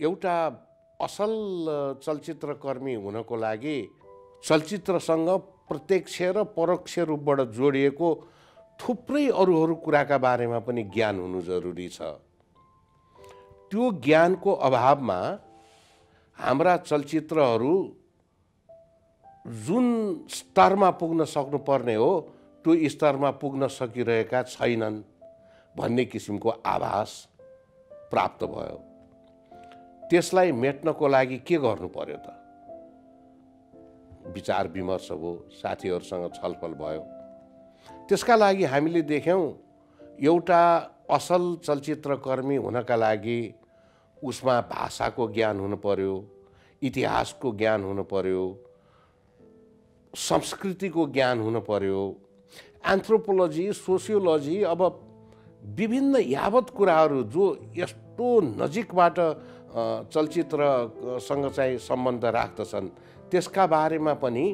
एउटा असल चलचित्रकर्मी हुनको लागि चलचित्रसँग प्रत्यक्ष र परोक्ष रूपबाट जोडिएको थुप्रै अरू अरू कुराका बारेमा पनि ज्ञान हुनु जरुरी छ। त्यो ज्ञानको अभावमा हाम्रा चलचित्रहरू जुन स्तरमा पुग्न सक्नुपर्ने हो त्यो स्तरमा पुग्न सकिरहेका छैनन् भन्ने किसिमको आभास प्राप्त भयो। त्यसलाई मेट्नको लागि के गर्नु पर्यो त? विचार विमर्श भयो साथीहरूसँग छलफल भयो। त्यसका लागि हामीले देख्यौँ एउटा असल चलचित्रकर्मी हुनका लागि उसमा भाषाको ज्ञान हुनु पर्यो इतिहासको ज्ञान हुनु पर्यो संस्कृतिको ज्ञान हुनु पर्यो एन्थ्रोपोलोजी सोसियोलोजी अब विभिन्न यावत कुराहरू जो यस्तो नजिकबाट चलचित्रसँग चाहिँ सम्बन्ध राख्दछन्। त्यसका बारेमा पनि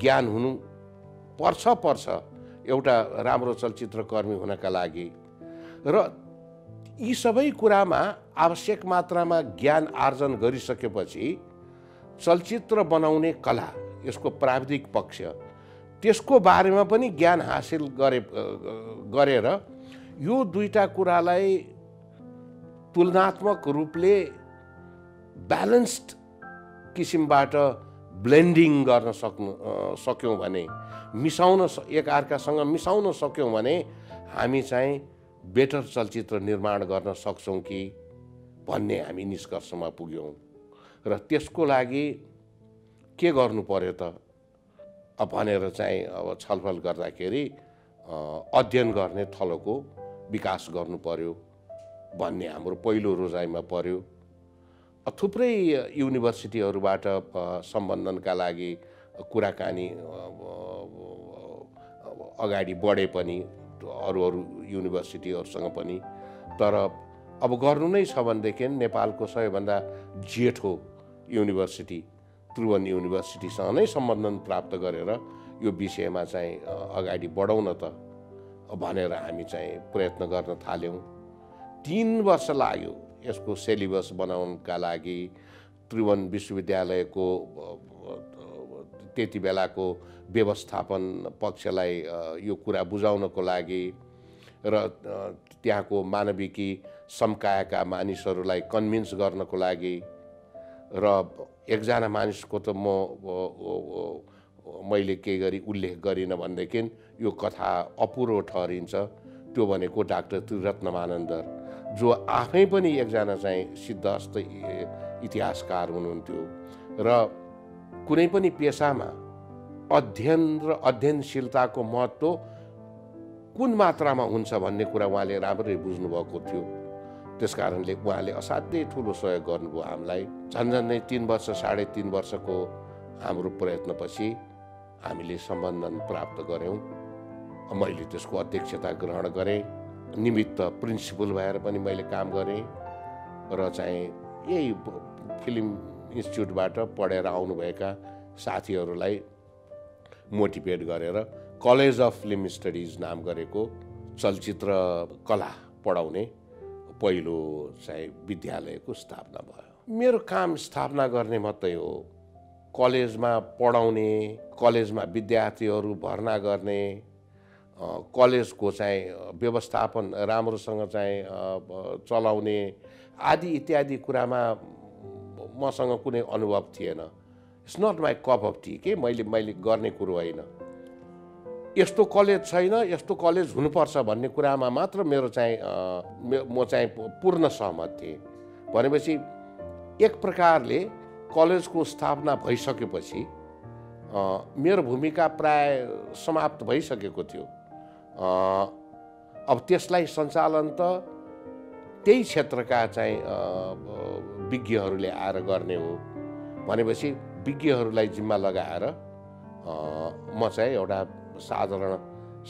ज्ञान हुनु पर्छ पर्छ। एउटा राम्रो चलचित्रकर्मी हुनका लागि। र यी सबै कुरामा आवश्यक मात्रामा ज्ञान आर्जन गरिसकेपछि चलचित्र बनाउने कला यसको प्राविधिक पक्ष त्यसको बारेमा पनि ज्ञान हासिल गरे गरेर यो दुईटा कुरालाई तुलनात्मक रूपले ब्यालेन्स्ड किसिमबाट ब्लेन्डिङ गर्न सक्नु सक्यौँ भने मिसाउन एकअर्कासँग मिसाउन सक्यौँ भने हामी चाहिँ बेटर चलचित्र निर्माण गर्न सक्छौँ कि भन्ने हामी निष्कर्षमा पुग्यौँ। र त्यसको लागि के गर्नु पर्यो त? भनेर चाहिँ अब छलफल गर्दाखेरि अध्ययन गर्ने थलोको विकास गर्नु पर्यो भन्ने हाम्रो पहिलो रोजाइमा पर्यो। थुप्रै युनिभर्सिटीहरूबाट सम्बन्धनका लागि कुराकानी अगाडि बढे पनि अरू अरू युनिभर्सिटीहरूसँग पनि। तर अब गर्नु नै छ भनेदेखि नेपालको सबैभन्दा जेठो युनिभर्सिटी त्रिभुवन युनिभर्सिटीसँग नै सम्बन्धन प्राप्त गरेर यो विषयमा चाहिँ अगाडि बढाउँ न त भनेर हामी चाहिँ प्रयत्न गर्न थाल्यौँ। तिन वर्ष लाग्यो। यसको सेलिबस बनाउनका लागि त्रिभुवन विश्वविद्यालयको त्यति बेलाको व्यवस्थापन पक्षलाई यो कुरा बुझाउनको लागि र त्यहाँको मानविकी सम्कायका मानिसहरूलाई कन्भिन्स गर्नको लागि र एकजना मानिसको त म मैले केही गरी उल्लेख गरिनँ भनेदेखि यो कथा अपुरो ठहरिन्छ त्यो भनेको डाक्टर त्रिरत्नमानन्द जो आफै पनि एकजना चाहिँ सिद्धहस्त इतिहासकार हुनुहुन्थ्यो र कुनै पनि पेसामा अध्ययन र अध्ययनशीलताको महत्त्व कुन मात्रामा हुन्छ भन्ने कुरा उहाँले राम्ररी बुझ्नुभएको थियो। त्यस कारणले उहाँले असाध्यै ठुलो सहयोग गर्नुभयो हामीलाई। झन्झन्डै तिन वर्ष साढे तिन वर्षको हाम्रो प्रयत्नपछि हामीले सम्बन्धन प्राप्त गऱ्यौँ। मैले त्यसको अध्यक्षता ग्रहण गरेँ। निमित्त प्रिन्सिपल भएर पनि मैले काम गरेँ र चाहिँ यही फिल्म इन्स्टिच्युटबाट पढेर आउनुभएका साथीहरूलाई मोटिभेट गरेर कलेज अफ फिल्म स्टडिज नाम गरेको चलचित्र कला पढाउने पहिलो चाहिँ विद्यालयको स्थापना भयो। मेरो काम स्थापना गर्ने मात्रै हो। कलेजमा पढाउने कलेजमा विद्यार्थीहरू भर्ना गर्ने कलेजको चाहिँ व्यवस्थापन राम्रोसँग चाहिँ चलाउने आदि इत्यादि कुरामा मसँग कुनै अनुभव थिएन। It's not my cup of tea के? मैले मैले गर्ने कुरो होइन। यस्तो कलेज छैन यस्तो कलेज हुनुपर्छ भन्ने कुरामा मात्र मेरो चाहिँ म चाहिँ पूर्ण सहमत थिएँ। भनेपछि एक प्रकारले कलेजको स्थापना भइसकेपछि मेरो भूमिका प्राय समाप्त भइसकेको थियो। अब त्यसलाई सञ्चालन त त्यही क्षेत्रका चाहिँ विज्ञहरूले आएर गर्ने हो। भनेपछि विज्ञहरूलाई जिम्मा लगाएर म चाहिँ एउटा साधारण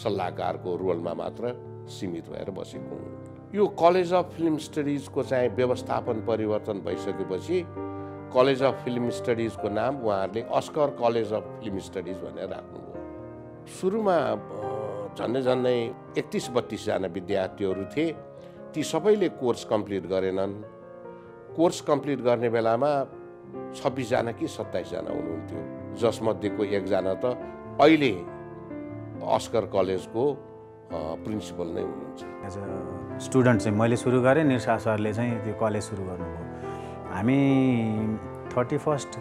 सल्लाहकारको रोलमा मात्र सीमित भएर बसेको हुँ। यो कलेज अफ फिल्म स्टडिजको चाहिँ व्यवस्थापन परिवर्तन भइसकेपछि कलेज अफ फिल्म स्टडिजको नाम उहाँहरूले Oscar College of Film Studies भनेर राख्नुभयो। सुरुमा झन्डै झन्डै एकतिस बत्तिसजना विद्यार्थीहरू थिए। ती सबैले कोर्स कम्प्लिट गरेनन्। कोर्स कम्प्लिट गर्ने बेलामा छब्बिसजना कि सत्ताइसजना हुनुहुन्थ्यो। जसमध्येको एकजना त अहिले अस्कर कलेजको प्रिन्सिपल नै हुनुहुन्छ। एज अ स्टुडेन्ट चाहिँ मैले सुरु गरेँ निर्सा सरले चाहिँ त्यो कलेज सुरु गर्नुभयो। हामी थर्टी फर्स्ट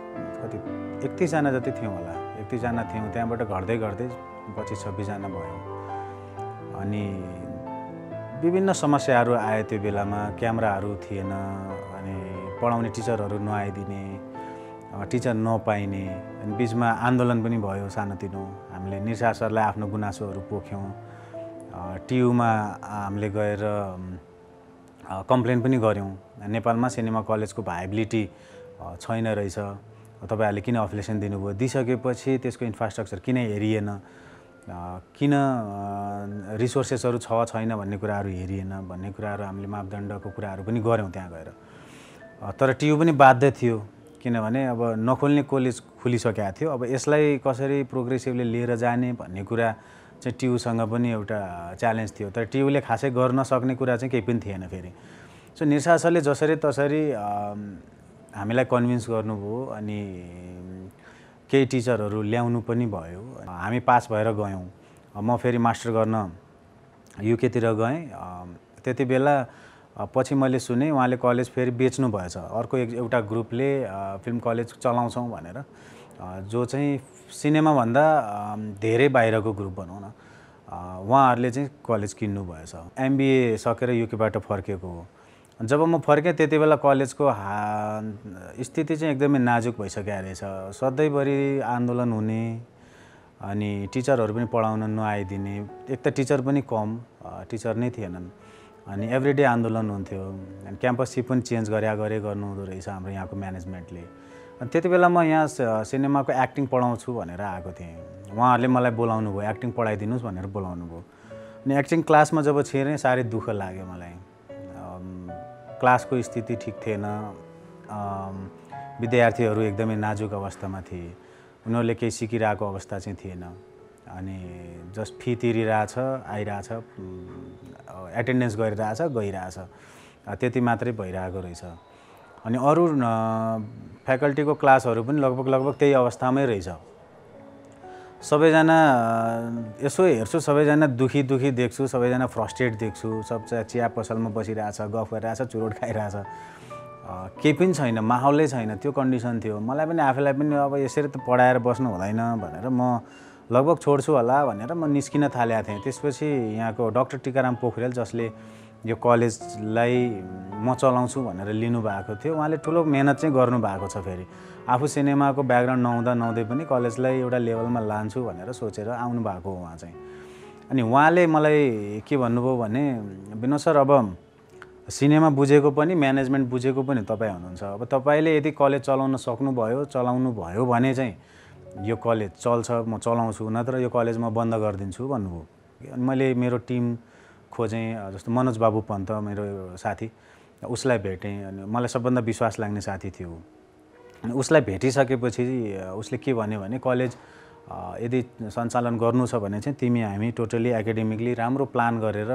कति एकतिसजना जति थियौँ होला। एकतिसजना थियौँ त्यहाँबाट घट्दै घट्दै पच्चिस छब्बिसजना भयो। अनि विभिन्न समस्याहरू आयो त्यो बेलामा क्यामराहरू थिएन अनि पढाउने टिचरहरू नआइदिने टिचर नपाइने अनि बिचमा आन्दोलन पनि भयो सानोतिनो। हामीले निर्सा सरलाई आफ्नो गुनासोहरू पोख्यौँ। टियुमा हामीले गएर कम्प्लेन पनि गऱ्यौँ। नेपालमा सिनेमा कलेजको भाइबिलिटी छैन रहेछ। तपाईँहरूले किन अफिलेसन दिनुभयो? दिइसकेपछि त्यसको इन्फ्रास्ट्रक्चर किन हेरिएन किन रिसोर्सेसहरू छ छैन भन्ने कुराहरू हेरिएन भन्ने कुराहरू हामीले मापदण्डको कुराहरू पनि गऱ्यौँ त्यहाँ गएर। तर टियु पनि बाध्य थियो किनभने अब नखोल्ने कलेज खुलिसकेको थियो। अब यसलाई कसरी प्रोग्रेसिभली लिएर जाने भन्ने कुरा चाहिँ टियुसँग पनि एउटा च्यालेन्ज थियो। तर टियुले खासै गर्न सक्ने कुरा चाहिँ केही पनि थिएन फेरि। सो निर्सा सरले जसरी तसरी हामीलाई कन्भिन्स गर्नुभयो अनि केही टिचरहरू ल्याउनु पनि भयो। हामी पास भएर गयौँ। म फेरि मास्टर गर्न युकेतिर गएँ। त्यति बेला पछि मैले सुने उहाँले कलेज फेरि बेच्नु भएछ। अर्को एक एउटा ग्रुपले फिल्म कलेज चलाउँछौँ भनेर। जो चाहिँ सिनेमाभन्दा धेरै बाहिरको ग्रुप भनौँ न उहाँहरूले चाहिँ कलेज किन्नु भएछ। एमबिए सकेर युकेबाट फर्केको हो। जब म फर्केँ त्यति बेला कलेजको हा स्थिति चाहिँ एकदमै नाजुक भइसकेको रहेछ। सधैँभरि आन्दोलन हुने अनि टिचरहरू पनि पढाउन नआइदिने एक त टिचर पनि कम टिचर नै थिएनन्। अनि एभ्रिडे आन्दोलन हुन्थ्यो। अनि क्याम्पस सिप पनि चेन्ज गरे गरे गर्नु हुँदो रहेछ हाम्रो यहाँको म्यानेजमेन्टले। अनि त्यति बेला म यहाँ सिनेमाको एक्टिङ पढाउँछु भनेर आएको थिएँ। उहाँहरूले मलाई बोलाउनु भयो एक्टिङ पढाइदिनुहोस् भनेर बोलाउनु भयो अनि एक्टिङ क्लासमा जब छिरेँ साह्रै दुःख लाग्यो मलाई। क्लासको स्थिति ठिक थिएन। विद्यार्थीहरू एकदमै नाजुक अवस्थामा थिए। उनीहरूले केही सिकिरहेको अवस्था चाहिँ थिएन। अनि जस्ट फी तिरिरहेछ आइरहेछ एटेन्डेन्स गरिरहेछ गइरहेछ। त्यति मात्रै भइरहेको रहेछ। अनि अरू फ्याकल्टीको क्लासहरू पनि लगभग लगभग त्यही अवस्थामै रहेछ। सबैजना यसो हेर्छु सबैजना दुखी दुखी देख्छु सबैजना फ्रस्ट्रेट देख्छु सब चिया पसलमा बसिरहेछ गफ गरिरहेछ चुरोट खाइरहेछ। केही पनि छैन माहौलै छैन त्यो कन्डिसन थियो। मलाई पनि आफैलाई पनि अब यसरी त पढाएर बस्नु हुँदैन भनेर म लगभग छोड्छु होला भनेर म निस्किन थालेको थिएँ। त्यसपछि यहाँको डक्टर टिकाराम पोखरेल जसले यो कलेजलाई म चलाउँछु भनेर लिनुभएको थियो। उहाँले ठुलो मेहनत चाहिँ गर्नुभएको छ फेरि। आफू सिनेमाको ब्याकग्राउन्ड नहुँदा नहुँदै पनि कलेजलाई एउटा लेभलमा लान्छु भनेर सोचेर आउनुभएको हो उहाँ चाहिँ। अनि उहाँले मलाई के भन्नुभयो भने विनोद सर अब सिनेमा बुझेको पनि म्यानेजमेन्ट बुझेको पनि तपाईँ हुनुहुन्छ। अब तपाईँले यदि कलेज चलाउन सक्नुभयो चलाउनु भयो भने चाहिँ यो कलेज चल्छ म चलाउँछु नत्र यो कलेज म बन्द गरिदिन्छु भन्नुभयो। अनि मैले मेरो टिम खोजेँ जस्तो मनोज बाबु पन्त मेरो साथी उसलाई भेटेँ अनि मलाई सबभन्दा विश्वास लाग्ने साथी थियो अनि उसलाई भेटिसकेपछि उसले के भन्यो भने कलेज यदि सञ्चालन गर्नु छ भने चाहिँ तिमी हामी टोटली एकाडेमिकली राम्रो प्लान गरेर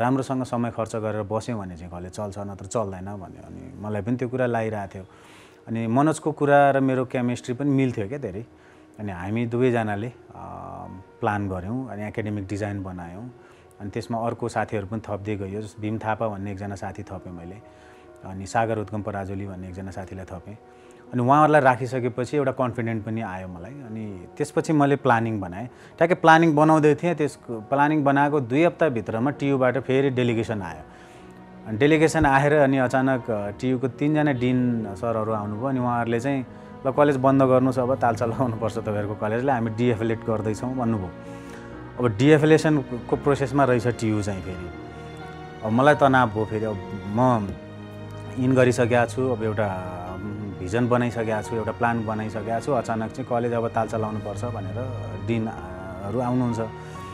राम्रोसँग समय खर्च गरेर बस्यौँ भने चाहिँ कलेज चल्छ नत्र चल्दैन भन्यो। अनि मलाई पनि त्यो कुरा लागिरहेको थियो। अनि मनोजको कुरा र मेरो केमिस्ट्री पनि मिल्थ्यो क्या धेरै। अनि हामी दुवैजनाले प्लान गऱ्यौँ अनि एकाडेमिक डिजाइन बनायौँ। अनि त्यसमा अर्को साथीहरू पनि थप्दै गयो भीम थापा भन्ने एकजना साथी थपेँ मैले अनि सागर उत्कम पराजुली भन्ने एकजना साथीलाई थपेँ। अनि उहाँहरूलाई राखिसकेपछि एउटा कन्फिडेन्ट पनि आयो मलाई अनि त्यसपछि मैले प्लानिङ बनाएँ। ट्याक्कै प्लानिङ बनाउँदै थिएँ त्यसको प्लानिङ बनाएको दुई हप्ताभित्रमा टियुबाट फेरि डेलिगेसन आयो। अनि डेलिगेसन आएर अनि अचानक टियुको तिनजना डिन सरहरू आउनुभयो अनि उहाँहरूले चाहिँ ल कलेज बन्द गर्नु छ अब तालसा लगाउनुपर्छ तपाईँहरूको कलेजले हामी डिएफएलेट गर्दैछौँ भन्नुभयो। अब डिएफिलेसनको प्रोसेसमा रहेछ टियु चाहिँ फेरि। अब मलाई तनाव भयो फेरि। अब म इन गरिसकेको छु अब एउटा भिजन बनाइसकेको छु एउटा प्लान बनाइसकेको छु। अचानक चाहिँ कलेज अब ताल चलाउनुपर्छ भनेर दिनहरू आउनुहुन्छ।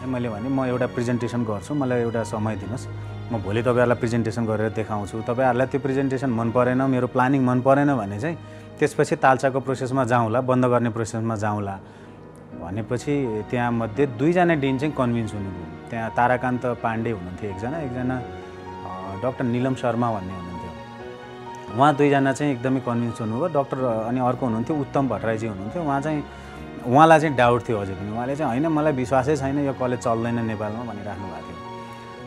मैले भने म एउटा प्रेजेन्टेसन गर्छु मलाई एउटा समय दिनुहोस्। म भोलि तपाईँहरूलाई प्रेजेन्टेसन गरेर देखाउँछु। तपाईँहरूलाई त्यो प्रेजेन्टेसन मन परेन मेरो प्लानिङ मन परेन भने चाहिँ त्यसपछि तालसाको प्रोसेसमा जाउँला बन्द गर्ने प्रोसेसमा जाउँला। भनेपछि त्यहाँ मध्ये दुईजना डिन चाहिँ कन्भिन्स हुनुभयो त्यहाँ ताराकान्त पाण्डे हुनुहुन्थ्यो एकजना एकजना डक्टर निलम शर्मा भन्ने हुनुहुन्थ्यो। उहाँ दुईजना चाहिँ एकदमै कन्भिन्स हुनुभयो। डक्टर अनि अर्को हुनुहुन्थ्यो उत्तम भट्टराईजी हुनुहुन्थ्यो। उहाँ चाहिँ उहाँलाई चाहिँ डाउट थियो अझै पनि। उहाँले चाहिँ होइन मलाई विश्वासै छैन यो कलेज चल्दैन नेपालमा भनिराख्नु भएको थियो।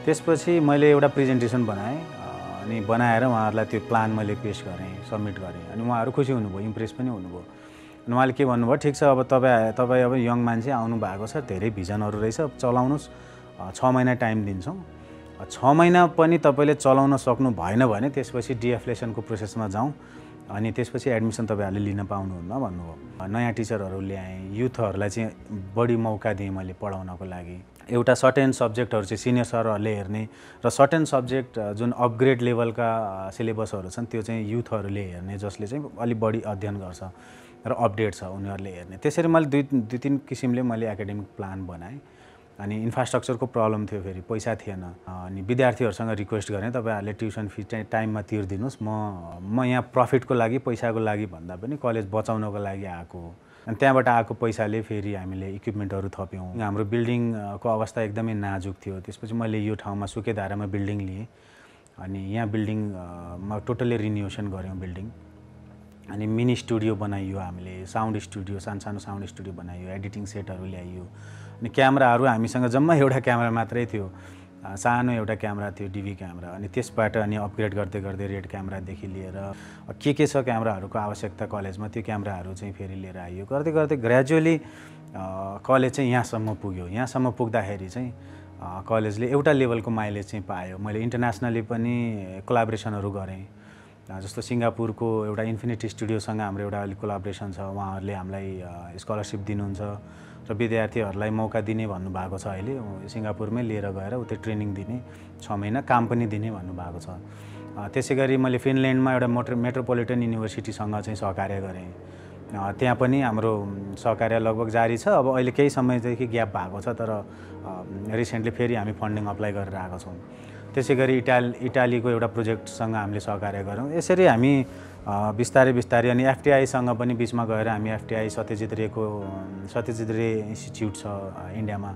त्यसपछि मैले एउटा प्रेजेन्टेसन बनाएँ अनि बनाएर उहाँहरूलाई त्यो प्लान मैले पेस गरेँ सब्मिट गरेँ। अनि उहाँहरू खुसी हुनुभयो इम्प्रेस पनि हुनुभयो। उहाँले के भन्नुभयो ठिक छ अब तपाईँ तपाईँ अब यङ मान्छे आउनु भएको छ धेरै भिजनहरू रहेछ चलाउनुहोस्। छ महिना टाइम दिन्छौँ। छ महिना पनि तपाईँले चलाउन सक्नु भएन भने त्यसपछि डिएफ्लेसनको प्रोसेसमा जाउँ अनि त्यसपछि एडमिसन तपाईँहरूले लिन पाउनुहुन्न भन्नुभयो। नयाँ टिचरहरू ल्याएँ युथहरूलाई चाहिँ बढी मौका दिएँ मैले पढाउनको लागि। एउटा सर्टेन सब्जेक्टहरू चाहिँ सिनियर सरहरूले हेर्ने र सर्टेन सब्जेक्ट जुन अपग्रेड लेभलका सिलेबसहरू छन् त्यो चाहिँ युथहरूले हेर्ने जसले चाहिँ अलिक बढी अध्ययन गर्छ र अपडेट छ उनीहरूले हेर्ने। त्यसरी मैले दुई दुई तिन किसिमले मैले एकाडेमिक प्लान बनाएँ अनि इन्फ्रास्ट्रक्चरको प्रब्लम थियो फेरि पैसा थिएन। अनि विद्यार्थीहरूसँग रिक्वेस्ट गरेँ तपाईँहरूले ट्युसन फी चाहिँ टाइममा तिर्दिनुहोस् म म यहाँ प्रफिटको लागि पैसाको लागि भन्दा पनि कलेज बचाउनको लागि आएको हो। अनि त्यहाँबाट आएको पैसाले फेरि हामीले इक्विपमेन्टहरू थप्यौँ। हाम्रो बिल्डिङको अवस्था एकदमै नाजुक थियो। त्यसपछि मैले यो ठाउँमा सुकेधारामा बिल्डिङ लिएँ। अनि यहाँ बिल्डिङमा टोटल्ली रिन्युएसन गऱ्यौँ बिल्डिङ। अनि मिनी स्टुडियो बनाइयो हामीले साउन्ड स्टुडियो सानो सानो साउन्ड स्टुडियो बनाइयो एडिटिङ सेटहरू ल्याइयो। अनि क्यामराहरू हामीसँग जम्मा एउटा क्यामेरा मात्रै थियो। सानो एउटा क्यामेरा थियो डिभी क्यामेरा। अनि त्यसबाट अनि अपग्रेड गर्दै गर्दै रेड क्यामेरादेखि लिएर के के छ क्यामेराहरूको आवश्यकता कलेजमा त्यो क्यामेराहरू चाहिँ फेरि लिएर आइयो। गर्दै गर्दै ग्रेजुअली कलेज चाहिँ यहाँसम्म पुग्यो। यहाँसम्म पुग्दाखेरि चाहिँ कलेजले एउटा लेभलको माइलेज चाहिँ पायो। मैले इन्टरनेसनली पनि कोलाब्रेसनहरू गरेँ। जस्तो सिङ्गापुरको एउटा इन्फिनिटी स्टुडियोसँग हाम्रो एउटा अलिक कोलाब्रेसन छ। उहाँहरूले हामीलाई स्कलरसिप दिनुहुन्छ। र विद्यार्थीहरूलाई मौका दिने भन्नुभएको छ अहिले। सिङ्गापुरमै लिएर गएर उतै ट्रेनिङ दिने छ महिना काम पनि दिने भन्नुभएको छ। त्यसै गरी मैले फिनल्यान्डमा एउटा मोटर मेट्रोपोलिटन युनिभर्सिटीसँग चाहिँ सहकार्य गरेँ। त्यहाँ पनि हाम्रो सहकार्य लगभग जारी छ। अब अहिले केही समयदेखि ग्याप भएको छ तर रिसेन्टली फेरि हामी फन्डिङ अप्लाई गरेर आएको छौँ। त्यसै गरी इटाल इटालीको एउटा प्रोजेक्टसँग हामीले सहकार्य गऱ्यौँ। यसरी हामी बिस्तारै बिस्तारै अनि एफटिआईसँग पनि बिचमा गएर हामी एफटिआई सत्यजित रेको सत्यजित रे इन्स्टिच्युट छ इन्डियामा।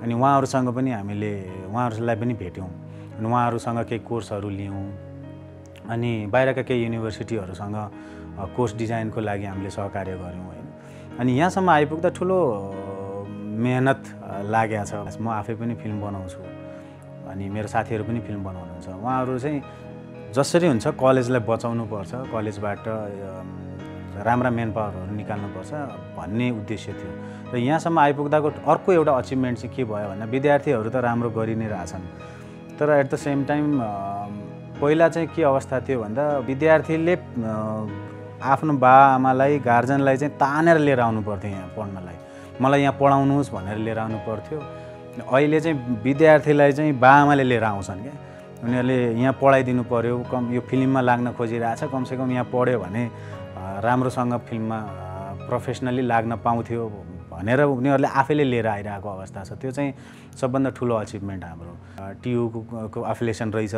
अनि उहाँहरूसँग पनि हामीले उहाँहरूलाई पनि भेट्यौँ। अनि उहाँहरूसँग केही कोर्सहरू लियौँ। अनि बाहिरका केही युनिभर्सिटीहरूसँग कोर्स डिजाइनको लागि हामीले सहकार्य गऱ्यौँ होइन। अनि यहाँसम्म आइपुग्दा ठुलो मेहनत लागेको छ। म आफै पनि फिल्म बनाउँछु। अनि मेरो साथीहरू पनि फिल्म बनाउनुहुन्छ। उहाँहरू चाहिँ जसरी हुन्छ कलेजलाई बचाउनुपर्छ कलेजबाट राम्रा मेन पावरहरू निकाल्नुपर्छ भन्ने उद्देश्य थियो। र यहाँसम्म आइपुग्दाको अर्को एउटा अचिभमेन्ट चाहिँ के भयो भन्दा विद्यार्थीहरू त राम्रो गरि नै रहेछन्। तर एट द सेम टाइम पहिला चाहिँ के अवस्था थियो भन्दा विद्यार्थीले आफ्नो बाआमालाई गार्जेनलाई चाहिँ तानेर लिएर आउनु पर्थ्यो यहाँ पढ्नलाई। मलाई यहाँ पढाउनुहोस् भनेर लिएर आउनु पर्थ्यो अहिले चाहिँ विद्यार्थीलाई चाहिँ बाआमाले लिएर आउँछन् क्या। उनीहरूले यहाँ पढाइदिनु पऱ्यो कम यो फिल्ममा लाग्न खोजिरहेछ। कमसेकम यहाँ पढ्यो भने राम्रोसँग फिल्ममा प्रोफेसनली लाग्न पाउँथ्यो भनेर उनीहरूले आफैले लिएर आइरहेको अवस्था छ। त्यो चाहिँ सबभन्दा ठुलो अचिभमेन्ट हाम्रो। टियुको एफिलेसन रहेछ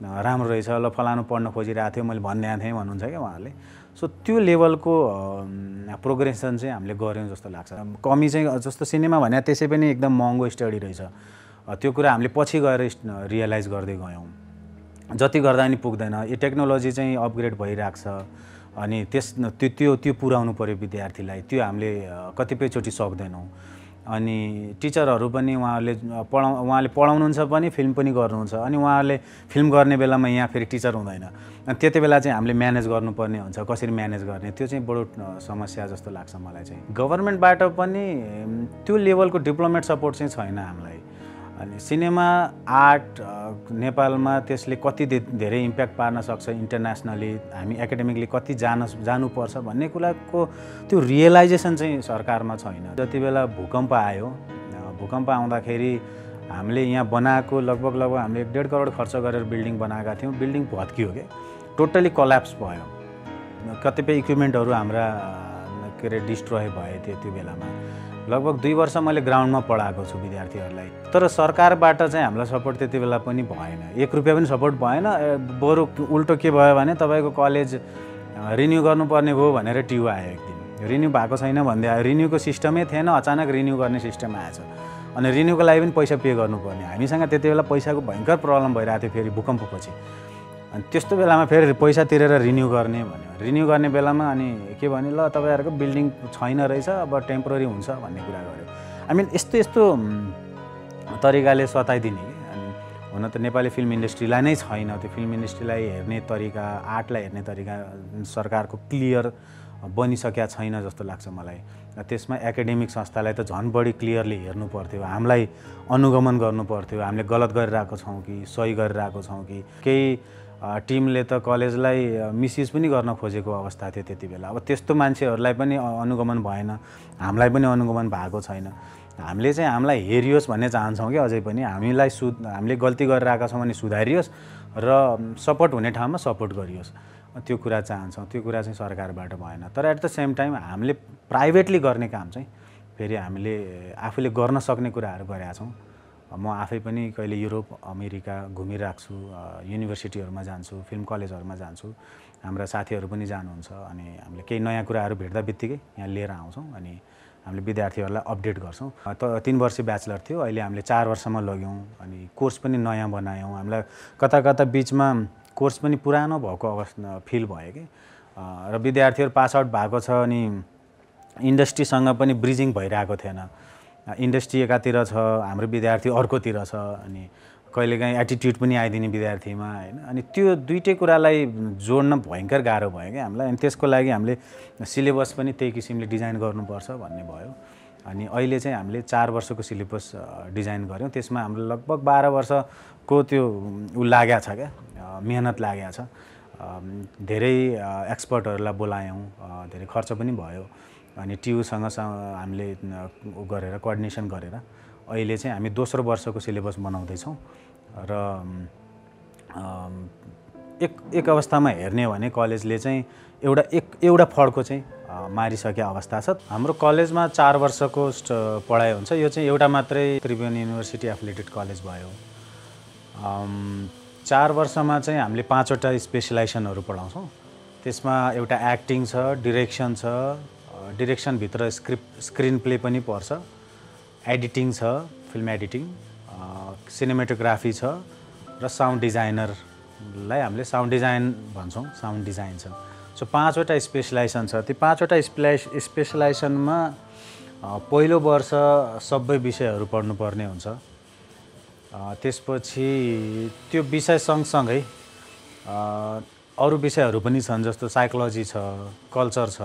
राम्रो रहेछ। ल फलानु पढ्न खोजिरहेको थियो मैले भन्ने थिएँ भन्नुहुन्छ क्या उहाँहरूले। सो त्यो लेभलको प्रोग्रेसन चाहिँ हामीले गऱ्यौँ जस्तो लाग्छ। कमी चाहिँ जस्तो सिनेमा भने त्यसै पनि एकदम महँगो स्टडी रहेछ। त्यो कुरा हामीले पछि गएर रियलाइज गर्दै गयौँ। जति गर्दा पनि पुग्दैन यो टेक्नोलोजी चाहिँ अपग्रेड भइरहेको छ अनि त्यस त्यो त्यो त्यो पुऱ्याउनु पऱ्यो विद्यार्थीलाई त्यो हामीले कतिपयचोटि सक्दैनौँ। अनि टिचरहरू पनि उहाँहरूले पढाउ उहाँले पढाउनुहुन्छ पनि फिल्म पनि गर्नुहुन्छ अनि उहाँहरूले फिल्म गर्ने बेलामा यहाँ फेरि टिचर हुँदैन। अनि त्यति बेला चाहिँ हामीले म्यानेज गर्नुपर्ने हुन्छ कसरी म्यानेज गर्ने त्यो चाहिँ बडो समस्या जस्तो लाग्छ मलाई चाहिँ। गभर्मेन्टबाट पनि त्यो लेभलको डिप्लोमेट सपोर्ट चाहिँ छैन हामीलाई। अनि सिनेमा आर्ट नेपालमा त्यसले कति धेरै इम्प्याक्ट पार्न सक्छ इन्टरनेसनली हामी एकाडेमिकली कति जान जानुपर्छ भन्ने कुराको त्यो रियलाइजेसन चाहिँ सरकारमा छैन। जति बेला भूकम्प आयो भूकम्प आउँदाखेरि हामीले यहाँ बनाएको लगभग लगभग हामीले एक डेढ करोड खर्च गरेर बिल्डिङ बनाएका थियौँ। बिल्डिङ भत्कियो क्या टोटल्ली कल्याप्स भयो। कतिपय इक्विपमेन्टहरू हाम्रा के अरे डिस्ट्रोय भए थियो त्यो बेलामा। लगभग दुई वर्ष मैले ग्राउन्डमा पढाएको छु विद्यार्थीहरूलाई। तर सरकारबाट चाहिँ हामीलाई सपोर्ट त्यति बेला पनि भएन। एक रुपियाँ पनि सपोर्ट भएन। बरु उल्टो के भयो भने तपाईँको कलेज रिन्यू गर्नुपर्ने भयो भनेर ट्यु आयो एक दिन। रिन्यू भएको छैन भन्दै आयो। रिन्यूको सिस्टमै थिएन। अचानक रिन्यू गर्ने सिस्टम आएछ। अनि रिन्यूको लागि पनि पैसा पे गर्नुपर्ने। हामीसँग त्यति बेला पैसाको भयङ्कर प्रब्लम भइरहेको थियो फेरि भूकम्पपछि। अनि त्यस्तो बेलामा फेरि पैसा तिरेर रिन्यू गर्ने भन्यो। रिन्यू गर्ने बेलामा अनि के भने ल तपाईँहरूको बिल्डिङ छैन रहेछ अब टेम्पोररी हुन्छ भन्ने कुरा आई मिन यस्तो यस्तो तरिकाले सताइदिने कि? अनि हुन त नेपाली फिल्म इन्डस्ट्रीलाई नै छैन। त्यो फिल्म इन्डस्ट्रीलाई हेर्ने तरिका आर्टलाई हेर्ने तरिका सरकारको क्लियर बनिसकेका छैन जस्तो लाग्छ मलाई। त्यसमा एकाडेमिक संस्थालाई त झन् बढी क्लियरली हेर्नु पर्थ्यो। हामीलाई अनुगमन गर्नु पर्थ्यो। हामीले गलत गरिरहेको छौँ कि सही गरिरहेको छौँ कि। केही टिमले त कलेजलाई मिसयुज पनि गर्न खोजेको अवस्था थियो त्यति बेला। अब त्यस्तो मान्छेहरूलाई पनि अनुगमन भएन। हामीलाई पनि अनुगमन भएको छैन। हामीले चाहिँ हामीलाई हेरियोस् भन्ने चाहन्छौँ कि अझै पनि। हामीलाई सु हामीले गल्ती गरिरहेका छौँ भने सुधारियोस् र सपोर्ट हुने ठाउँमा सपोर्ट गरियोस्। त्यो कुरा चाहन्छौँ। त्यो कुरा चाहिँ सरकारबाट भएन। तर एट द सेम टाइम हामीले प्राइभेटली गर्ने काम चाहिँ फेरि हामीले आफूले गर्न सक्ने कुराहरू गरेका छौँ। म आफै पनि कहिले युरोप अमेरिका घुमिरहेको छु युनिभर्सिटीहरूमा जान्छु फिल्म कलेजहरूमा जान्छु। हाम्रा साथीहरू पनि जानुहुन्छ अनि हामीले केही नयाँ कुराहरू भेट्दा बित्तिकै यहाँ लिएर आउँछौँ अनि हामीले विद्यार्थीहरूलाई अपडेट गर्छौँ। त तिन वर्ष ब्याचलर थियो अहिले हामीले चार वर्षमा लग्यौँ अनि कोर्स पनि नयाँ बनायौँ। हामीलाई कता कता बिचमा कोर्स पनि पुरानो भएको अवस्था फिल भयो कि। र विद्यार्थीहरू पास आउट भएको छ अनि इन्डस्ट्रीसँग पनि ब्रिजिङ भइरहेको थिएन। इन्डस्ट्री एकातिर छ हाम्रो विद्यार्थी अर्कोतिर छ अनि कहिलेकाहीँ एटिट्युड पनि आइदिने विद्यार्थीमा होइन? अनि त्यो दुइटै कुरालाई जोड्न भयङ्कर गाह्रो भयो क्या हामीलाई। अनि त्यसको लागि हामीले सिलेबस पनि त्यही किसिमले डिजाइन गर्नुपर्छ भन्ने भयो। अनि अहिले चाहिँ हामीले चार वर्षको सिलेबस डिजाइन गऱ्यौँ। त्यसमा हाम्रो लगभग बाह्र वर्षको त्यो ऊ लागेको छ क्या मिहिनेत लागेको छ। धेरै एक्सपर्टहरूलाई बोलायौँ धेरै खर्च पनि भयो। अनि टियुसँग हामीले गरेर कोअर्डिनेसन गरेर अहिले चाहिँ हामी दोस्रो वर्षको सिलेबस बनाउँदैछौँ र एक एक अवस्थामा हेर्ने हो भने कलेजले चाहिँ एउटा एक एउटा फड्को चाहिँ मारिसके अवस्था छ। हाम्रो कलेजमा चार वर्षको पढाइ हुन्छ। यो चाहिँ एउटा मात्रै त्रिभुवन युनिभर्सिटी एफिलेटेड कलेज भयो। चार वर्षमा चाहिँ हामीले पाँचवटा स्पेसलाइजेसनहरू पढाउँछौँ। त्यसमा एउटा एक्टिङ छ डिरेक्सन छ डिरेक्सनभित्र स्क्रिप्ट स्क्रिन प्ले पनि पर्छ। एडिटिङ छ फिल्म एडिटिङ सिनेमेटोग्राफी छ र साउन्ड डिजाइनरलाई हामीले साउन्ड डिजाइन भन्छौँ साउन्ड डिजाइन छ। सो पाँचवटा स्पेसलाइजेसन छ। त्यो पाँचवटा स्पेलाइ स्पेसलाइजेसनमा पहिलो वर्ष सबै विषयहरू पढ्नुपर्ने हुन्छ। त्यसपछि त्यो विषय सँगसँगै अरू विषयहरू पनि छन् जस्तो साइकोलोजी छ कल्चर छ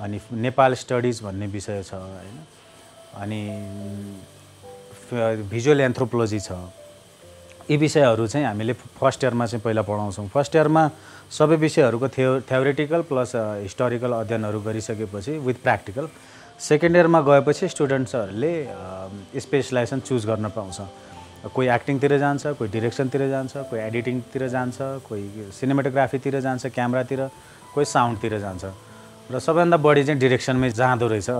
अनि नेपाल स्टडिज भन्ने विषय छ होइन? अनि भिजुअल एन्थ्रोपोलोजी छ। यी विषयहरू चाहिँ हामीले फर्स्ट इयरमा चाहिँ पहिला पढाउँछौँ। फर्स्ट इयरमा सबै विषयहरूको थियो थ्योरिटिकल प्लस हिस्टोरिकल अध्ययनहरू गरिसकेपछि विथ प्र्याक्टिकल सेकेन्ड इयरमा गएपछि स्टुडेन्ट्सहरूले स्पेसलाइजेसन चुज गर्न पाउँछ। कोही एक्टिङतिर जान्छ कोही डिरेक्सनतिर जान्छ कोही एडिटिङतिर जान्छ कोही सिनेमाटोग्राफीतिर जान्छ क्यामरातिर कोही साउन्डतिर जान्छ। र सबैभन्दा बढी चाहिँ डिरेक्सनमै जाँदो रहेछ।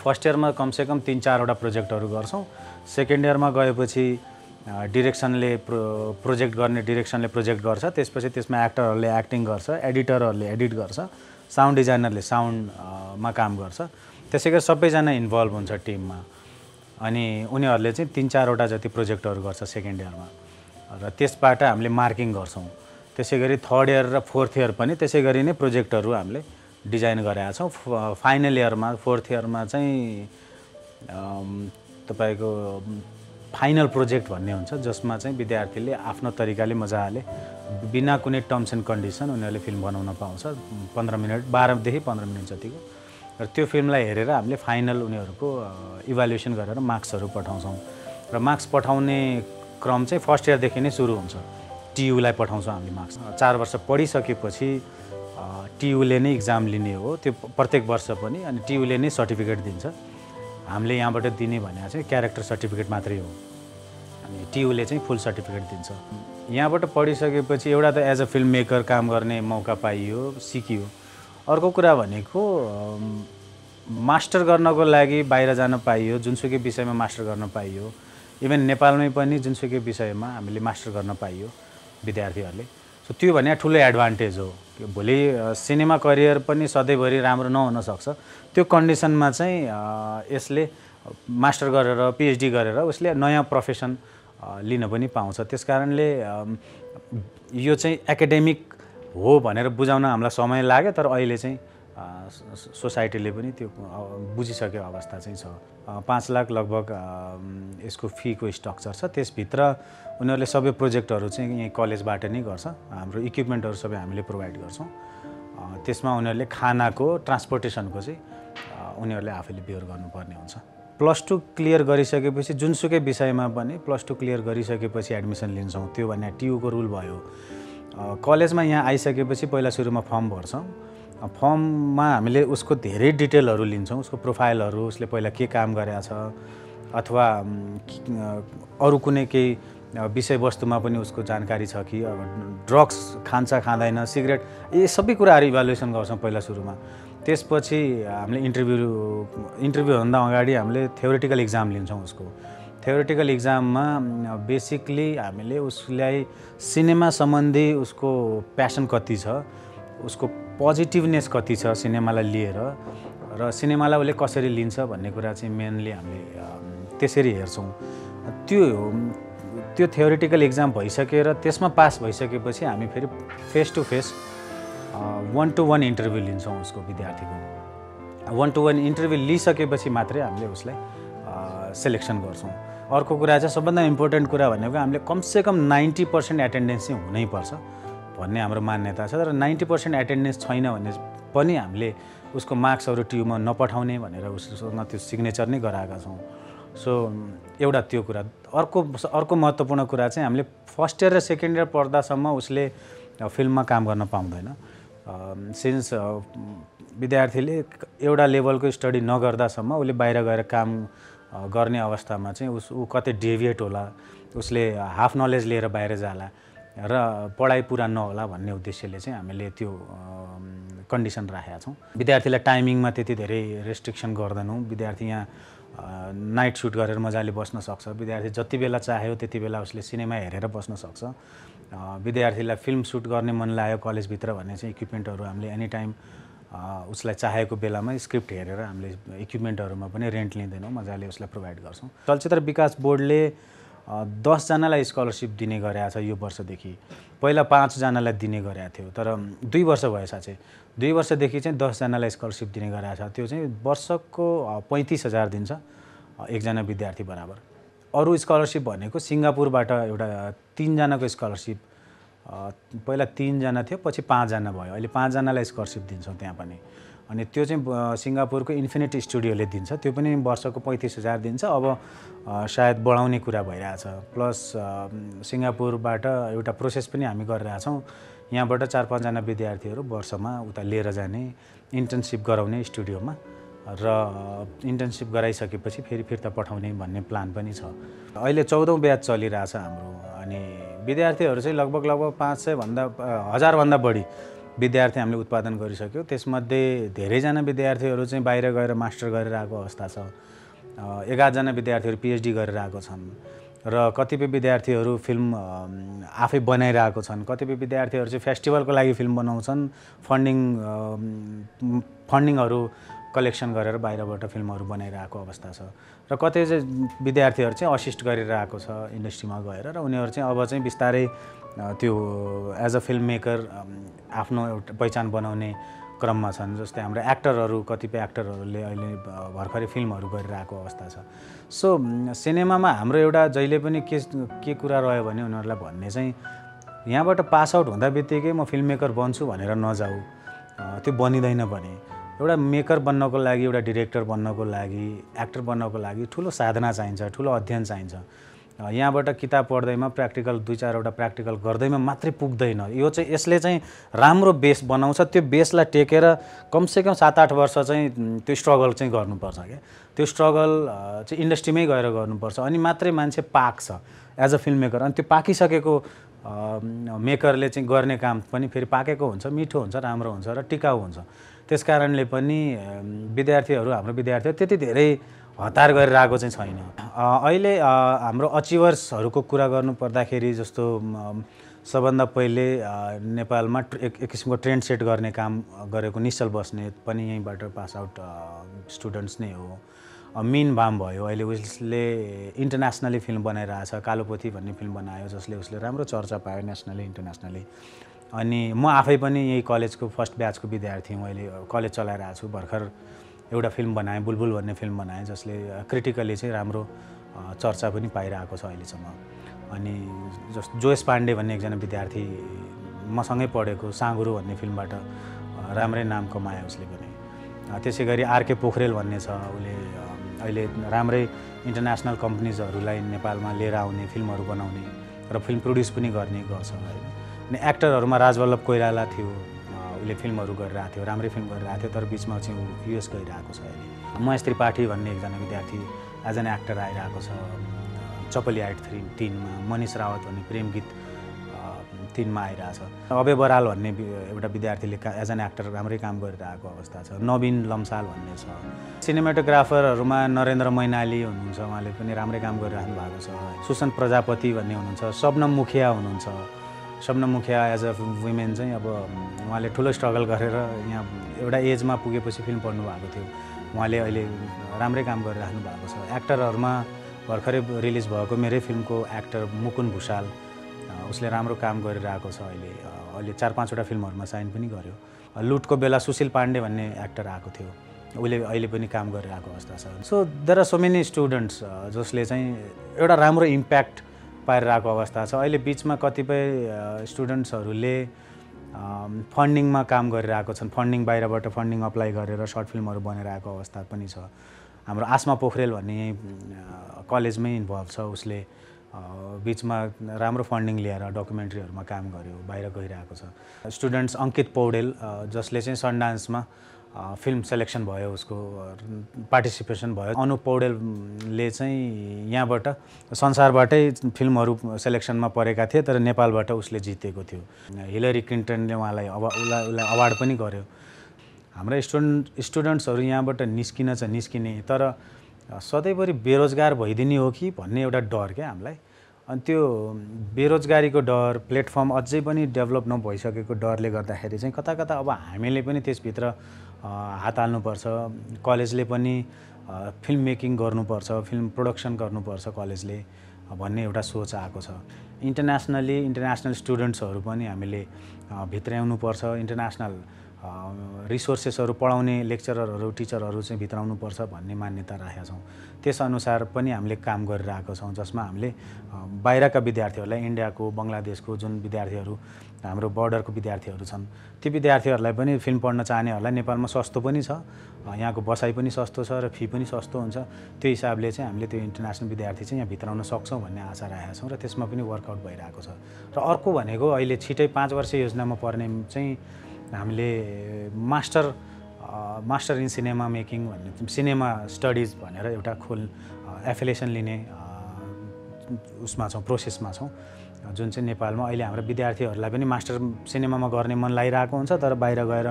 फर्स्ट इयरमा कमसेकम तिन चारवटा प्रोजेक्टहरू गर्छौँ। सेकेन्ड इयरमा गएपछि डिरेक्सनले प्रो प्रोजेक्ट गर्ने डिरेक्सनले प्रोजेक्ट गर्छ। त्यसपछि त्यसमा एक्टरहरूले एक्टिङ गर्छ एडिटरहरूले एडिट गर्छ साउन्ड डिजाइनरले साउन्डमा काम गर्छ। त्यसै गरी सबैजना इन्भल्भ हुन्छ टिममा। अनि उनीहरूले चाहिँ तिन चारवटा जति प्रोजेक्टहरू गर्छ सेकेन्ड इयरमा। र त्यसबाट हामीले मार्किङ गर्छौँ। त्यसै गरी थर्ड इयर र फोर्थ इयर पनि त्यसै गरी नै प्रोजेक्टहरू हामीले डिजाइन गरेका छौँ। फाइनल इयरमा फोर्थ इयरमा चाहिँ तपाईँको फाइनल प्रोजेक्ट भन्ने हुन्छ जसमा चाहिँ विद्यार्थीले आफ्नो तरिकाले मजाले बिना कुनै टर्म्स एन्ड कन्डिसन उनीहरूले फिल्म बनाउन पाउँछ। पन्ध्र मिनट बाह्रदेखि पन्ध्र मिनट जतिको। र त्यो फिल्मलाई हेरेर हामीले फाइनल उनीहरूको इभ्यालुएसन गरेर मार्क्सहरू पठाउँछौँ। र मार्क्स पठाउने क्रम चाहिँ फर्स्ट इयरदेखि नै सुरु हुन्छ। टियुलाई पठाउँछौँ हामीले मार्क्स चार वर्ष पढिसकेपछि टियुले नै इक्जाम लिने हो त्यो प्रत्येक वर्ष पनि अनि टियुले नै सर्टिफिकेट दिन्छ। हामीले यहाँबाट दिने भने चाहिँ क्यारेक्टर सर्टिफिकेट मात्रै हो। अनि टियुले चाहिँ फुल सर्टिफिकेट दिन्छ। यहाँबाट पढिसकेपछि एउटा त एज अ फिल्म मेकर काम गर्ने मौका पाइयो सिकियो। अर्को कुरा भनेको मास्टर गर्नको लागि बाहिर जान पाइयो जुनसुकै विषयमा मास्टर गर्न पाइयो। इभन नेपालमै पनि जुनसुकै विषयमा हामीले मास्टर गर्न पाइयो विद्यार्थीहरूले। सो त्यो भने ठुलो एडभान्टेज हो। भोलि सिनेमा करियर पनि सधैँभरि राम्रो नहुन सक्छ। त्यो कन्डिसनमा चाहिँ यसले मास्टर गरेर पिएचडी गरेर उसले नयाँ प्रोफेसन लिन पनि पाउँछ। त्यस कारणले यो चाहिँ एकाडेमिक हो भनेर बुझाउन हामीलाई समय लाग्यो तर अहिले चाहिँ सोसाइटीले पनि त्यो बुझिसकेको अवस्था चाहिँ छ। पाँच लाख लगभग यसको फीको स्ट्रक्चर छ। त्यसभित्र उनीहरूले सबै प्रोजेक्टहरू चाहिँ यहीँ कलेजबाट नै गर्छ। हाम्रो इक्विपमेन्टहरू सबै हामीले प्रोभाइड गर्छौँ। त्यसमा उनीहरूले खानाको ट्रान्सपोर्टेसनको चाहिँ उनीहरूले आफैले बिहोर गर्नुपर्ने हुन्छ। प्लस टू क्लियर गरिसकेपछि जुनसुकै विषयमा पनि प्लस टू क्लियर गरिसकेपछि एडमिसन लिन्छौँ। त्यो भने टियुको रुल भयो। कलेजमा यहाँ आइसकेपछि पहिला सुरुमा फर्म भर्छौँ। फर्ममा हामीले उसको धेरै डिटेलहरू लिन्छौँ उसको प्रोफाइलहरू उसले पहिला के काम गरेको छ अथवा अरू कुनै केही विषयवस्तुमा पनि उसको जानकारी छ कि अब ड्रग्स खान्छ खाँदैन सिगरेट यी सबै कुराहरू इभ्यालुएसन गर्छौँ पहिला सुरुमा। त्यसपछि हामीले इन्टरभ्यू इन्टरभ्यूभन्दा अगाडि हामीले थ्योरिटिकल इक्जाम लिन्छौँ उसको। थ्योरिटिकल इक्जाममा बेसिकली हामीले उसलाई सिनेमा सम्बन्धी उसको प्यासन कति छ उसको पोजिटिभनेस कति छ सिनेमालाई लिएर र सिनेमालाई उसले कसरी लिन्छ भन्ने कुरा चाहिँ मेनली हामीले त्यसरी हेर्छौँ। त्यो त्यो थ्योरिटिकल इक्जाम भइसकेर त्यसमा पास भइसकेपछि हामी फेरि face to face one to one interview लिन्छौँ उसको विद्यार्थीको। वान टु वान इन्टरभ्यू लिइसकेपछि मात्रै हामीले उसलाई सेलेक्सन गर्छौँ। अर्को कुरा चाहिँ सबभन्दा इम्पोर्टेन्ट कुरा भनेको हामीले कमसेकम नाइन्टी पर्सेन्ट एटेन्डेन्स चाहिँ हुनैपर्छ। भन्ने हाम्रो मान्यता छ तर नाइन्टी पर्सेन्ट एटेन्डेन्स छैन भने पनि हामीले उसको मार्क्सहरू ट्युमा नपठाउने भनेर उससँग त्यो सिग्नेचर नै गराएका छौँ। सो एउटा त्यो कुरा। अर्को अर्को महत्त्वपूर्ण कुरा चाहिँ हामीले फर्स्ट इयर र सेकेन्ड इयर पढ्दासम्म उसले फिल्ममा काम गर्न पाउँदैन। सिन्स विद्यार्थीले एउटा लेभलको स्टडी नगर्दासम्म उसले बाहिर गएर काम गर्ने अवस्थामा चाहिँ उस ऊ कतै डेभिएट होला उसले हाफ नलेज लिएर बाहिर जाला। र पढाइ पुरा नहोला भन्ने उद्देश्यले चाहिँ हामीले त्यो कन्डिसन राखेका छौँ। विद्यार्थीलाई टाइमिङमा त्यति धेरै रेस्ट्रिक्सन गर्दैनौँ। विद्यार्थी यहाँ नाइट सुट गरेर मजाले बस्न सक्छ। विद्यार्थी जति बेला चाह्यो त्यति बेला उसले सिनेमा हेरेर बस्न सक्छ। विद्यार्थीलाई फिल्म सुट गर्ने मन लाग्यो कलेजभित्र भने चाहिँ इक्विपमेन्टहरू हामीले एनी टाइम उसलाई चाहेको बेलामा स्क्रिप्ट हेरेर हामीले इक्विपमेन्टहरूमा पनि रेन्ट लिँदैनौँ। मजाले उसलाई प्रोभाइड गर्छौँ। चलचित्र विकास बोर्डले दसजनालाई स्कलरसिप दिने गरेको छ यो वर्षदेखि। पहिला पाँचजनालाई दिने गरेको थियो तर दुई वर्ष भएछ चाहिँ। दुई वर्षदेखि चाहिँ दसजनालाई स्कलरसिप दिने गरेको छ। त्यो चाहिँ वर्षको पैँतिस हजार दिन्छ एकजना विद्यार्थी बराबर। अरू स्कलरसिप भनेको सिङ्गापुरबाट एउटा तिनजनाको स्कलरसिप पहिला तिनजना थियो पछि पाँचजना भयो। अहिले पाँचजनालाई स्कलरसिप दिन्छौँ त्यहाँ पनि। अनि त्यो चाहिँ सिङ्गापुरको इन्फिनिट स्टुडियोले दिन्छ। त्यो पनि वर्षको पैँतिस हजार दिन्छ। अब सायद बढाउने कुरा भइरहेछ। प्लस सिङ्गापुरबाट एउटा प्रोसेस पनि हामी गरिरहेछौँ। यहाँबाट चार पाँचजना विद्यार्थीहरू वर्षमा उता लिएर जाने इन्टर्नसिप गराउने स्टुडियोमा र इन्टर्नसिप गराइसकेपछि फेरि फिर्ता पठाउने भन्ने प्लान पनि छ। अहिले चौधौँ ब्याच चलिरहेछ हाम्रो। अनि विद्यार्थीहरू चाहिँ लगभग लगभग पाँच सयभन्दा हजारभन्दा बढी विद्यार्थी हामीले उत्पादन गरिसक्यौँ। त्यसमध्ये धेरैजना विद्यार्थीहरू चाहिँ बाहिर गएर मास्टर गरेर आएको अवस्था छ। एघारजना विद्यार्थीहरू पिएचडी गरेर आएको छन् र कतिपय विद्यार्थीहरू फिल्म आफै बनाइरहेको छन्। कतिपय विद्यार्थीहरू चाहिँ फेस्टिभलको लागि फिल्म बनाउँछन् फन्डिङ फन्डिङहरू कलेक्सन गरेर बाहिरबाट फिल्महरू बनाइरहेको अवस्था छ। र कतै चाहिँ विद्यार्थीहरू चाहिँ असिस्ट गरिरहेको छ इन्डस्ट्रीमा गएर र उनीहरू चाहिँ अब चाहिँ बिस्तारै त्यो एज अ फिल्म मेकर आफ्नो एउटा पहिचान बनाउने क्रममा छन् जस्तै हाम्रो एक्टरहरू कतिपय एक्टरहरूले अहिले भर्खरै फिल्महरू गरिरहेको अवस्था छ। सो सिनेमामा हाम्रो एउटा जहिले पनि के के कुरा रह्यो भने उनीहरूलाई भन्ने चाहिँ यहाँबाट पास आउट हुँदा बित्तिकै म फिल्म मेकर बन्छु भनेर नजाऊ। त्यो बनिँदैन पनि एउटा मेकर बन्नको लागि एउटा डिरेक्टर बन्नको लागि एक्टर बन्नको लागि ठुलो साधना चाहिन्छ ठुलो अध्ययन चाहिन्छ। यहाँबाट किताब पढ्दैमा प्र्याक्टिकल दुई चारवटा प्र्याक्टिकल गर्दैमा मात्रै पुग्दैन। यो चाहिँ यसले चाहिँ राम्रो बेस बनाउँछ। त्यो बेसलाई टेकेर कमसेकम सात आठ वर्ष चाहिँ त्यो स्ट्रगल चाहिँ गर्नुपर्छ क्या। त्यो स्ट्रगल चाहिँ इन्डस्ट्रीमै गएर गर्नुपर्छ। अनि मात्रै मान्छे पाक्छ एज अ फिल्म मेकर अनि त्यो पाकिसकेको मेकरले चाहिँ गर्ने काम पनि फेरि पाकेको हुन्छ मिठो हुन्छ राम्रो हुन्छ र टिकाउ हुन्छ। त्यस कारणले पनि विद्यार्थीहरू हाम्रो विद्यार्थीहरू त्यति धेरै हतार गरिरहेको चाहिँ छैन। अहिले हाम्रो अचिभर्सहरूको कुरा गर्नु पर्दाखेरि जस्तो सबभन्दा पहिले नेपालमा एक एक किसिमको ट्रेन्ड सेट गर्ने काम गरेको निश्चल बस्नेत पनि यहीँबाट पास आउट स्टुडेन्ट्स नै हो। मिन बाम भयो अहिले उसले इन्टरनेसनली फिल्म बनाइरहेछ कालोपोथी भन्ने फिल्म बनायो जसले उसले राम्रो चर्चा पायो नेसनली इन्टरनेसनली। अनि म आफै पनि यही कलेजको फर्स्ट ब्याचको विद्यार्थी हुँ। अहिले कलेज चलाइरहेको छु भर्खर एउटा फिल्म बनाएँ बुलबुल भन्ने फिल्म बनाएँ जसले क्रिटिकली चाहिँ राम्रो चर्चा पनि पाइरहेको छ अहिलेसम्म। अनि जस जोएस पाण्डे भन्ने एकजना विद्यार्थी मसँगै पढेको साँगुरो भन्ने फिल्मबाट राम्रै नाम कमायो उसले पनि। त्यसै गरी आरके पोखरेल भन्ने छ उसले अहिले राम्रै इन्टरनेसनल कम्पनीजहरूलाई नेपालमा लिएर आउने फिल्महरू बनाउने र फिल्म प्रड्युस पनि गर्ने गर्छ। अनि एक्टरहरूमा राजवल्लभ कोइराला थियो उसले फिल्महरू गरिरहेको थियो राम्रै फिल्म गरिरहेको थियो तर बिचमा चाहिँ ऊ युएस गइरहेको छ अहिले। महेश त्रिपाठी भन्ने एकजना विद्यार्थी एज एन एक्टर आइरहेको छ चपली आइट थ्री तिनमा मनिष रावत भन्ने प्रेम गीत तिनमा आइरहेछ। अभय बराल भन्ने एउटा विद्यार्थीले का एज एन एक्टर राम्रै काम गरिरहेको अवस्था छ। नवीन लम्साल भन्ने छ। सिनेमाटोग्राफरहरूमा नरेन्द्र मैनाली हुनुहुन्छ उहाँले पनि राम्रै काम गरिरहनु भएको छ। सुसन प्रजापति भन्ने हुनुहुन्छ। शबनम मुखिया हुनुहुन्छ। Shabnam Mukhiya as a women चाहिँ अब उहाँले ठुलो स्ट्रगल गरेर यहाँ एउटा एजमा पुगेपछि फिल्म पढ्नु भएको थियो। उहाँले अहिले राम्रै काम गरिराख्नु भएको छ। एक्टरहरूमा भर्खरै रिलिज भएको मेरै फिल्मको एक्टर मुकुन भूषाल उसले राम्रो काम गरिरहेको छ अहिले। अहिले चार पाँचवटा फिल्महरूमा साइन पनि गर्यो। लुटको बेला सुशील पाण्डे भन्ने एक्टर आएको थियो। उसले अहिले पनि काम गरिरहेको अवस्था छ। So there are so many students जसले चाहिँ एउटा राम्रो इम्प्याक्ट पारिरहेको अवस्था छ। अहिले बिचमा कतिपय स्टुडेन्ट्सहरूले फन्डिङमा काम गरिरहेको छन्। फन्डिङ बाहिरबाट फन्डिङ अप्लाई गरेर सर्ट फिल्महरू बनाइरहेको अवस्था पनि छ। हाम्रो आसमा पोखरेल भन्ने कलेजमै इन्भल्भ छ। उसले बिचमा राम्रो फन्डिङ ल्याएर डकुमेन्ट्रीहरूमा काम गर्यो बाहिर गइरहेको छ। स्टुडेन्ट्स अङ्कित पौडेल जसले चाहिँ सनडान्समा फिल्म सेलेक्सन भयो उसको पार्टिसिपेसन भयो। अनुप पौडेलले चाहिँ यहाँबाट संसारबाटै फिल्महरू सेलेक्सनमा परेका थिए तर नेपालबाट उसले जितेको थियो। हिलरी क्लिन्टनले उहाँलाई अब उसलाई उसलाई अवार्ड पनि गर्यो। हाम्रा स्टुडेन्ट स्टुडेन्ट्सहरू यहाँबाट निस्किन चाहिँ निस्किने तर सधैँभरि बेरोजगार भइदिने हो कि भन्ने एउटा डर क्या हामीलाई। अनि त्यो बेरोजगारीको डर प्लेटफर्म अझै पनि डेभलप नभइसकेको डरले गर्दाखेरि चाहिँ कता कता अब हामीले पनि त्यसभित्र हात हाल्नुपर्छ। कलेजले पनि फिल्म मेकिङ गर्नुपर्छ फिल्म प्रोडक्सन गर्नुपर्छ कलेजले भन्ने एउटा सोच आएको छ। इन्टरनेसनली इन्टरनेसनल स्टुडेन्ट्सहरू पनि हामीले भित्राउनुपर्छ इन्टरनेसनल रिसोर्सेसहरू पढाउने लेक्चररहरू टिचरहरू चाहिँ भित्राउनुपर्छ भन्ने मान्यता राखेका छौँ। त्यसअनुसार पनि हामीले काम गरिरहेको छौँ जसमा हामीले बाहिरका विद्यार्थीहरूलाई इन्डियाको बङ्गलादेशको जुन विद्यार्थीहरू हाम्रो बोर्डरको विद्यार्थीहरू छन् ती विद्यार्थीहरूलाई पनि फिल्म पढ्न चाहनेहरूलाई नेपालमा सस्तो पनि छ यहाँको बसाइ पनि सस्तो छ र फी पनि सस्तो हुन्छ। त्यो हिसाबले चाहिँ हामीले त्यो इन्टरनेसनल विद्यार्थी चाहिँ यहाँ भित्राउन सक्छौँ भन्ने आशा राखेका छौँ र त्यसमा पनि वर्कआउट भइरहेको छ। र अर्को भनेको अहिले छिटै पाँच वर्ष योजनामा पर्ने चाहिँ हामीले master master in cinema making भन्ने सिनेमा स्टडिज भनेर एउटा खोल एफिलेसन लिने उसमा छौँ प्रोसेसमा छौँ। जुन चाहिँ नेपालमा अहिले हाम्रो विद्यार्थीहरूलाई पनि मास्टर सिनेमामा गर्ने मन लागिरहेको हुन्छ तर बाहिर गएर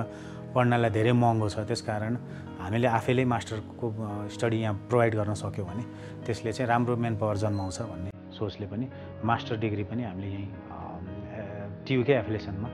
पढ्नलाई धेरै महँगो छ। त्यस कारण हामीले आफैले मास्टरको स्टडी यहाँ प्रोभाइड गर्न सक्यौँ भने त्यसले चाहिँ राम्रो मेन पावर जन्माउँछ भन्ने सोचले पनि मास्टर डिग्री पनि हामीले यहीँ टियुकै एफिलेसनमा